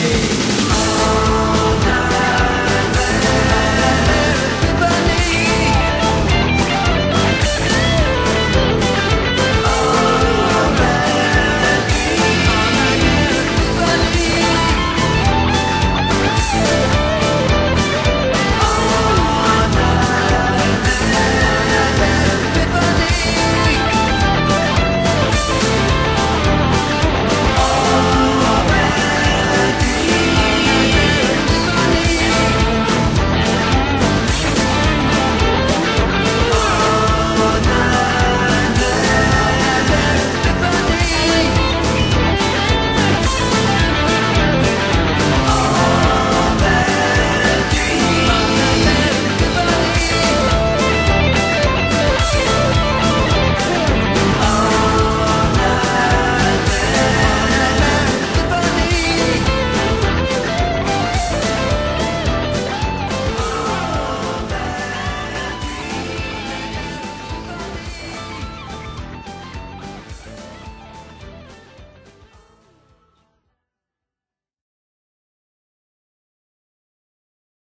Hey!